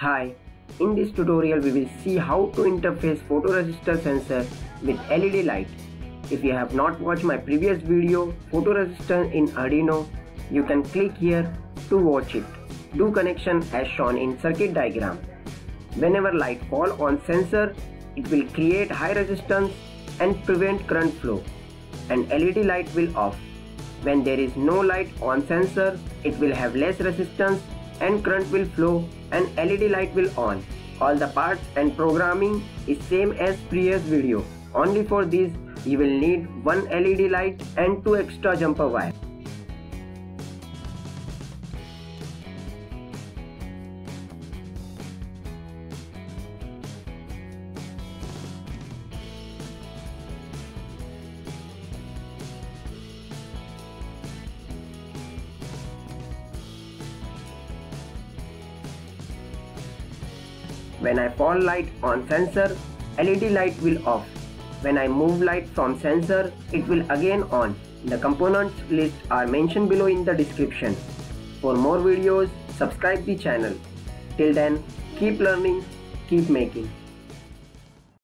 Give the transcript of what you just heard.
Hi, in this tutorial we will see how to interface photoresistor sensor with LED light. If you have not watched my previous video photoresistor in Arduino, you can click here to watch it. Do connection as shown in circuit diagram. Whenever light fall on sensor, it will create high resistance and prevent current flow and LED light will off. When there is no light on sensor, it will have less resistance and current will flow and LED light will on. All the parts and programming is same as previous video. Only for this you will need one LED light and two extra jumper wire. When I fall light on sensor, LED light will off. When I move light from sensor, it will again on. The components list are mentioned below in the description. For more videos, subscribe the channel. Till then, keep learning, keep making.